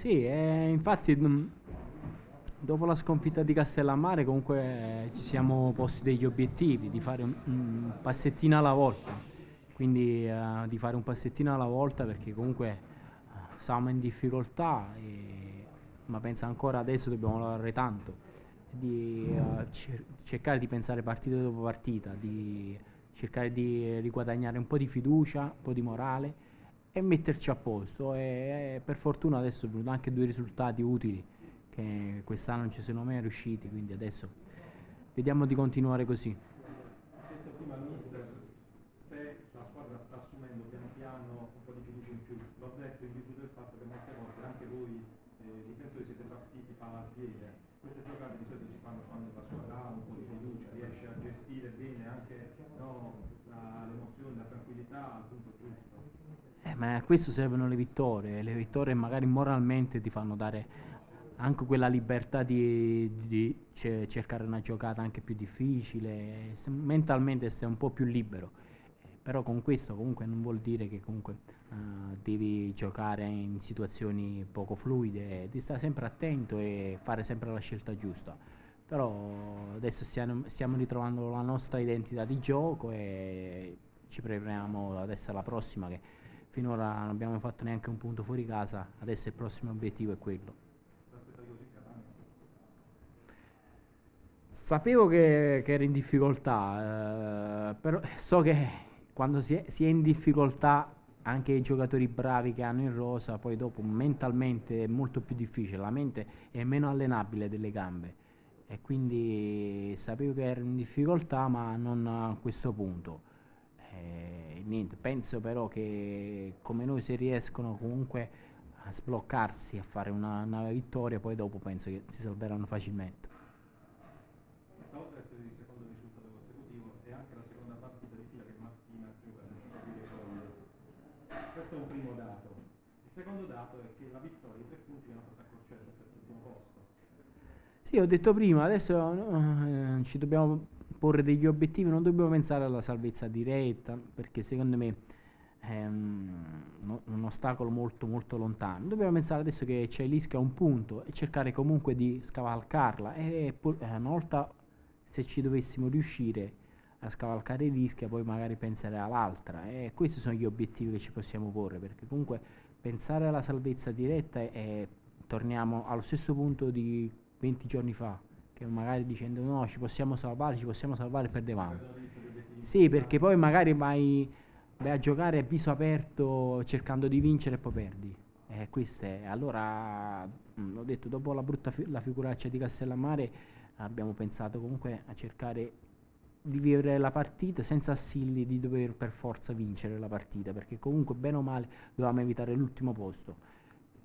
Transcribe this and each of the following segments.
Sì, eh, infatti mh, dopo la sconfitta di Castellammare comunque ci siamo posti degli obiettivi di fare un, un passettino alla volta, quindi eh, di fare un passettino alla volta perché comunque eh, siamo in difficoltà, e- ma penso ancora adesso dobbiamo lavorare tanto, di eh, cer- cercare di pensare partita dopo partita, di cercare di riguadagnare un po' di fiducia, un po' di morale e metterci a posto e, per fortuna adesso sono venuti anche due risultati utili che quest'anno non ci sono mai riusciti, quindi adesso vediamo di continuare così. chiesto prima mister se la squadra sta assumendo piano piano un po' di fiducia in più. L'ho detto in virtù del fatto che molte volte anche voi eh, difensori siete partiti palla al piede. Queste giocate di solito si fanno quando la squadra ha un po' di fiducia, riesce a gestire bene anche no, l'emozione, la tranquillità al punto giusto. Ma a questo servono le vittorie, le vittorie magari moralmente ti fanno dare anche quella libertà di, di ce- cercare una giocata anche più difficile, se- mentalmente stai un po' più libero. Eh, Però con questo comunque non vuol dire che comunque eh, devi giocare in situazioni poco fluide, devi stare sempre attento e fare sempre la scelta giusta. Però adesso stiamo, stiamo ritrovando la nostra identità di gioco e ci prepariamo adesso alla prossima che finora non abbiamo fatto neanche un punto fuori casa, adesso il prossimo obiettivo è quello. Sapevo che, che ero in difficoltà, eh, però so che quando si è, si è in difficoltà anche i giocatori bravi che hanno in rosa, poi dopo mentalmente è molto più difficile, la mente è meno allenabile delle gambe e quindi sapevo che ero in difficoltà ma non a questo punto. Niente, penso però che come noi si riescono comunque a sbloccarsi, a fare una, una vittoria, poi dopo penso che si salveranno facilmente. Questo è un primo dato. Il secondo dato è che la vittoria, i tre punti che hanno fatto accorciare sul terzultimo posto. Sì, ho detto prima, adesso eh, ci dobbiamo porre degli obiettivi, non dobbiamo pensare alla salvezza diretta, perché secondo me è un, no- un ostacolo molto molto lontano. Dobbiamo pensare adesso che c'è l'Ischia a un punto e cercare comunque di scavalcarla. E eh, una volta se ci dovessimo riuscire a scavalcare l'Ischia poi magari pensare all'altra. E questi sono gli obiettivi che ci possiamo porre perché comunque pensare alla salvezza diretta è, è- torniamo allo stesso punto di 20 giorni fa che magari dicendo no ci possiamo salvare ci possiamo salvare perdevamo sì perché poi magari vai, vai a giocare a viso aperto cercando di vincere e poi perdi. E questo è. Allora mm, ho detto dopo la brutta fi- la figuraccia di Castellammare abbiamo pensato comunque a cercare di vivere la partita senza assilli di dover per forza vincere la partita perché comunque bene o male dovevamo evitare l'ultimo posto.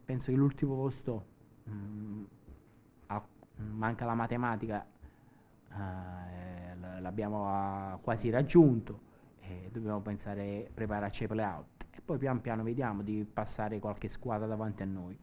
Penso che l'ultimo posto mm, ha- manca la matematica eh, l- l'abbiamo ah, quasi raggiunto e dobbiamo pensare prepararci ai playout. E poi pian piano vediamo di passare qualche squadra davanti a noi